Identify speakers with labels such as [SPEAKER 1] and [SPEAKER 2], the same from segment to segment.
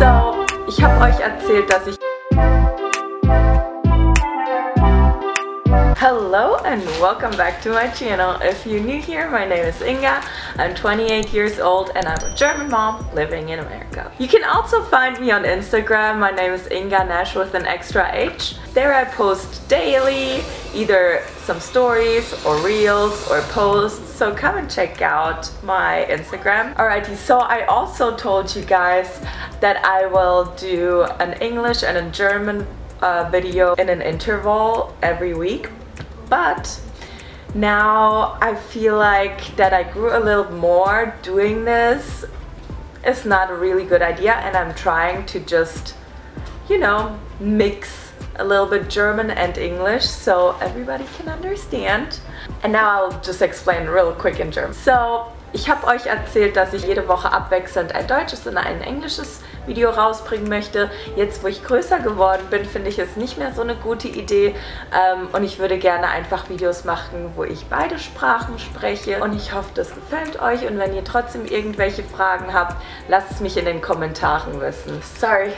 [SPEAKER 1] So, ich habe euch erzählt, dass ich Hello and welcome back to my channel. If you're new here, my name is Inga. I'm 28 years old and I'm a German mom living in America. You can also find me on Instagram. My name is Inga Nash with an extra H. There I post daily, either some stories or reels or posts. So come and check out my Instagram. Alrighty, so I also told you guys that I will do an English and a German uh, video in an interval every week but now I feel like that I grew a little more doing this is not a really good idea and I'm trying to just you know mix a little bit German and English so everybody can understand. And now I'll just explain real quick in German. So Ich habe euch erzählt, dass ich jede Woche abwechselnd ein deutsches und ein englisches Video rausbringen möchte. Jetzt, wo ich größer geworden bin, finde ich es nicht mehr so eine gute Idee ähm, und ich würde gerne einfach Videos machen, wo ich beide Sprachen spreche und ich hoffe, das gefällt euch und wenn ihr trotzdem irgendwelche Fragen habt, lasst es mich in den Kommentaren wissen. Sorry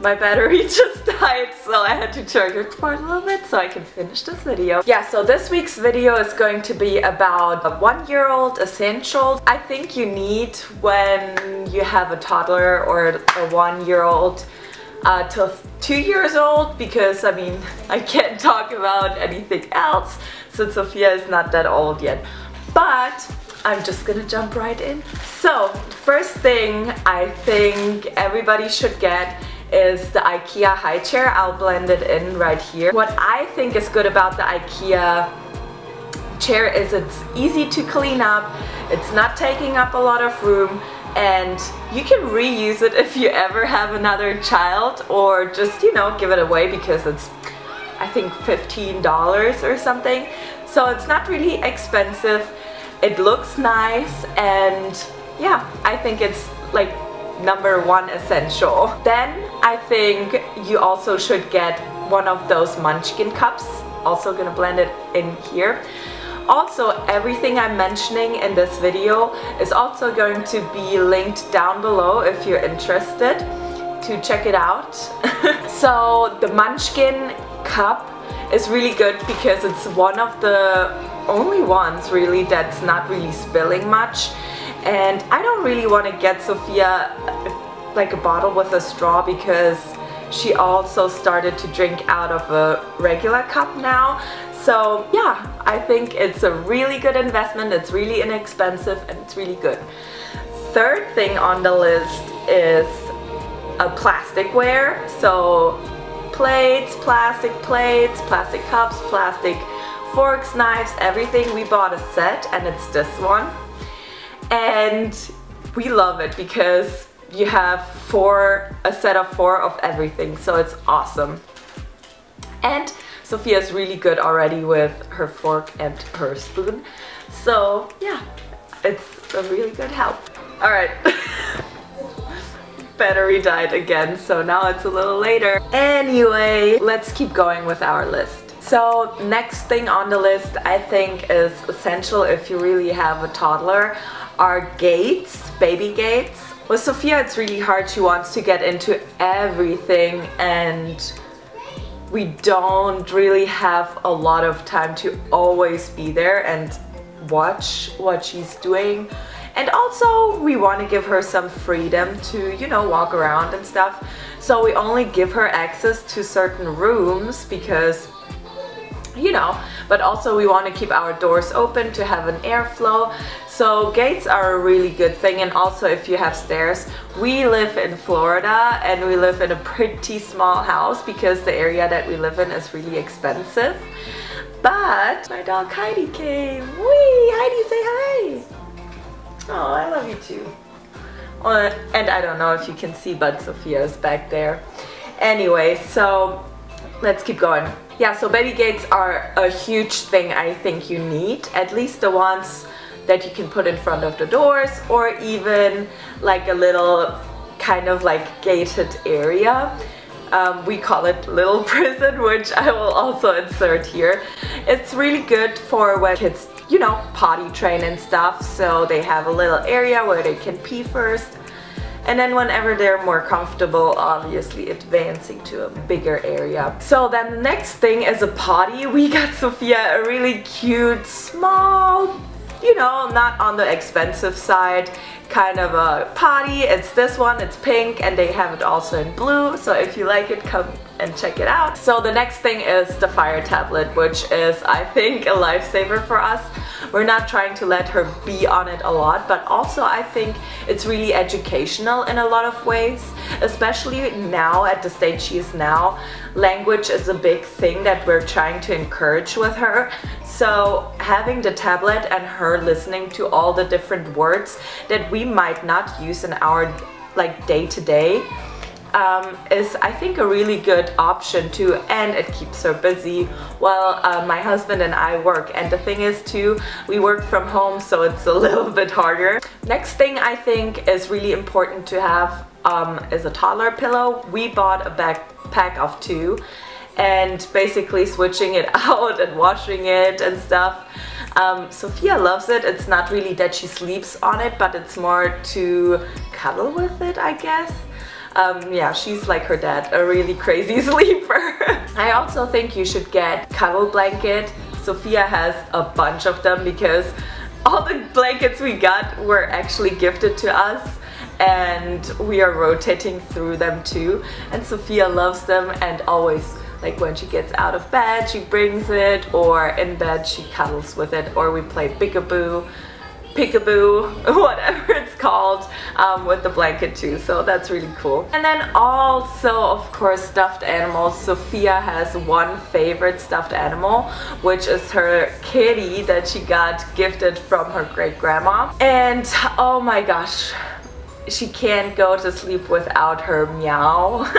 [SPEAKER 1] my battery just died so I had to charge it for a little bit so I can finish this video. Yeah, so this week's video is going to be about a one-year-old essentials I think you need when you have a toddler or a one-year-old uh, two years old because I mean I can't talk about anything else since Sophia is not that old yet. But I'm just gonna jump right in. So, first thing I think everybody should get is the IKEA high chair. I'll blend it in right here. What I think is good about the IKEA chair is it's easy to clean up, it's not taking up a lot of room, and you can reuse it if you ever have another child or just, you know, give it away because it's, I think, $15 or something. So it's not really expensive. It looks nice and yeah, I think it's like number one essential. Then I think you also should get one of those munchkin cups. Also gonna blend it in here. Also, everything I'm mentioning in this video is also going to be linked down below if you're interested to check it out. so the munchkin cup is really good because it's one of the only ones really that's not really spilling much and I don't really want to get Sophia like a bottle with a straw because she also started to drink out of a regular cup now. So yeah I think it's a really good investment it's really inexpensive and it's really good. Third thing on the list is a plasticware so plates plastic plates plastic cups plastic forks knives everything. We bought a set and it's this one and we love it because you have four a set of four of everything so it's awesome. And Sophia's really good already with her fork and her spoon. So yeah it's a really good help. All right. Battery died again so now it's a little later. Anyway let's keep going with our list. So next thing on the list I think is essential if you really have a toddler are gates, baby gates. With Sophia it's really hard, she wants to get into everything and we don't really have a lot of time to always be there and watch what she's doing. And also we want to give her some freedom to, you know, walk around and stuff. So we only give her access to certain rooms because you know, but also we want to keep our doors open to have an airflow. So gates are a really good thing and also if you have stairs. We live in Florida and we live in a pretty small house because the area that we live in is really expensive. But my dog Heidi came. Wee! Heidi, say hi! Oh, I love you too. And I don't know if you can see, but Sophia is back there. Anyway, so let's keep going. Yeah, so baby gates are a huge thing I think you need, at least the ones that you can put in front of the doors or even like a little kind of like gated area. Um, we call it little prison, which I will also insert here. It's really good for when kids, you know, potty train and stuff, so they have a little area where they can pee first and then whenever they're more comfortable obviously advancing to a bigger area so then the next thing is a potty we got Sophia a really cute small you know not on the expensive side kind of a potty it's this one it's pink and they have it also in blue so if you like it come and check it out so the next thing is the fire tablet which is I think a lifesaver for us we're not trying to let her be on it a lot, but also I think it's really educational in a lot of ways, especially now at the stage she is now. Language is a big thing that we're trying to encourage with her. So having the tablet and her listening to all the different words that we might not use in our like day to day um, is I think a really good option too and it keeps her busy while uh, my husband and I work and the thing is too we work from home so it's a little bit harder. Next thing I think is really important to have um, is a toddler pillow. We bought a backpack of two and basically switching it out and washing it and stuff. Um, Sophia loves it. It's not really that she sleeps on it, but it's more to cuddle with it, I guess. Um, yeah, she's like her dad, a really crazy sleeper. I also think you should get cuddle blanket. Sophia has a bunch of them because all the blankets we got were actually gifted to us and we are rotating through them too and Sophia loves them and always like when she gets out of bed she brings it or in bed she cuddles with it or we play peekaboo peekaboo, whatever it's called, um, with the blanket too. So that's really cool. And then also, of course, stuffed animals. Sophia has one favorite stuffed animal, which is her kitty that she got gifted from her great grandma. And oh my gosh, she can't go to sleep without her meow.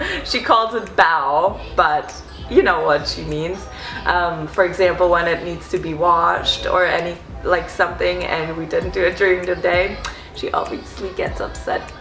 [SPEAKER 1] she calls it bow, but you know what she means. Um, for example, when it needs to be washed or any like something and we didn't do it during the day, she obviously gets upset.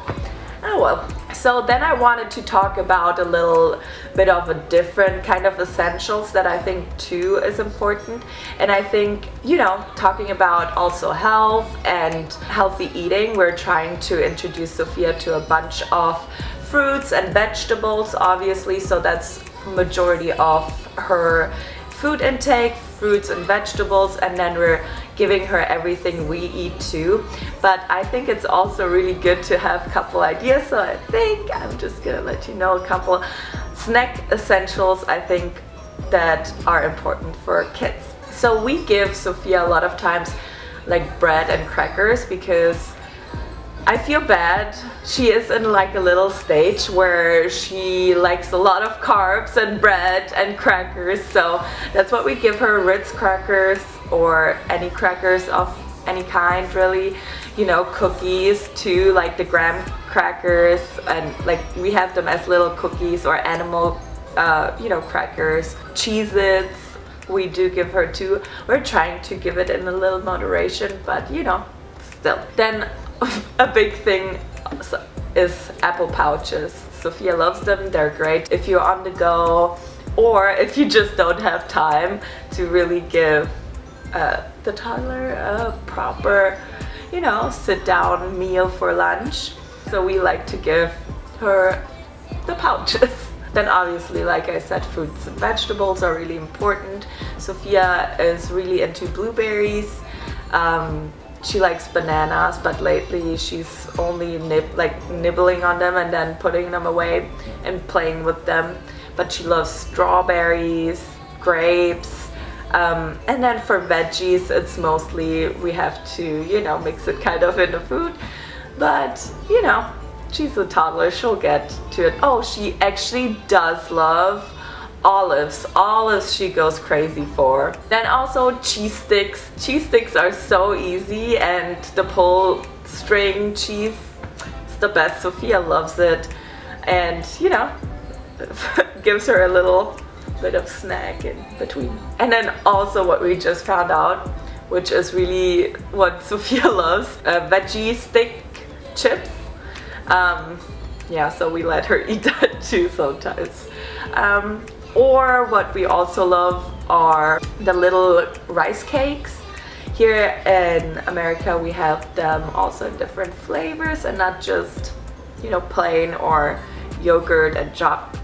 [SPEAKER 1] Well. Uh, so then I wanted to talk about a little bit of a different kind of essentials that I think too is important. And I think, you know, talking about also health and healthy eating, we're trying to introduce Sophia to a bunch of fruits and vegetables, obviously. So that's majority of her food intake, fruits and vegetables, and then we're giving her everything we eat too. But I think it's also really good to have a couple ideas. So I think I'm just gonna let you know a couple snack essentials I think that are important for kids. So we give Sophia a lot of times like bread and crackers because I feel bad. She is in like a little stage where she likes a lot of carbs and bread and crackers. So that's what we give her, Ritz crackers or any crackers of any kind really. You know, cookies too, like the graham crackers and like we have them as little cookies or animal, uh, you know, crackers. Cheez-Its, we do give her too. We're trying to give it in a little moderation, but you know, still. Then a big thing is apple pouches. Sophia loves them, they're great if you're on the go or if you just don't have time to really give uh, the toddler a proper, you know, sit down meal for lunch. So we like to give her the pouches. Then obviously, like I said, fruits and vegetables are really important. Sophia is really into blueberries. Um, she likes bananas but lately she's only nib like nibbling on them and then putting them away and playing with them. But she loves strawberries grapes um, and then for veggies it's mostly we have to you know mix it kind of in the food. But you know she's a toddler she'll get to it. Oh she actually does love olives. Olives she goes crazy for. Then also cheese sticks. Cheese sticks are so easy and the pull string cheese is the best. Sophia loves it and you know gives her a little bit of snack in between. And then also what we just found out which is really what Sophia loves, veggie stick chips. Um, yeah, so we let her eat that too sometimes. Um, or what we also love are the little rice cakes. Here in America we have them also in different flavors and not just you know, plain or yogurt and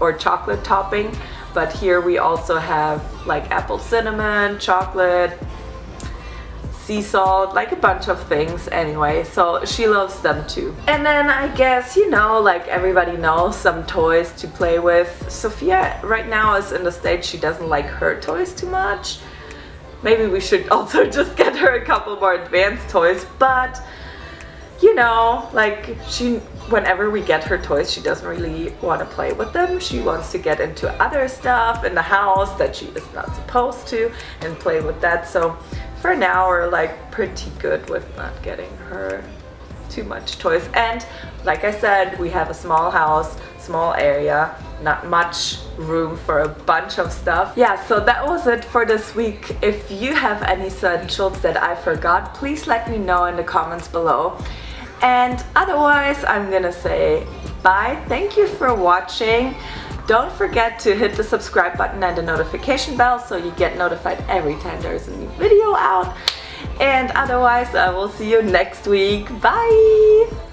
[SPEAKER 1] or chocolate topping. But here we also have like apple cinnamon, chocolate, sea salt, like a bunch of things anyway. So she loves them too. And then I guess, you know, like everybody knows some toys to play with. Sophia right now is in the stage she doesn't like her toys too much. Maybe we should also just get her a couple more advanced toys, but you know, like she, whenever we get her toys, she doesn't really want to play with them. She wants to get into other stuff in the house that she is not supposed to and play with that. So for now, we're like pretty good with not getting her too much toys. And like I said, we have a small house, small area, not much room for a bunch of stuff. Yeah, so that was it for this week. If you have any essentials that I forgot, please let me know in the comments below. And otherwise, I'm gonna say bye. Thank you for watching. Don't forget to hit the subscribe button and the notification bell so you get notified every time there's a new video out. And otherwise, I will see you next week. Bye!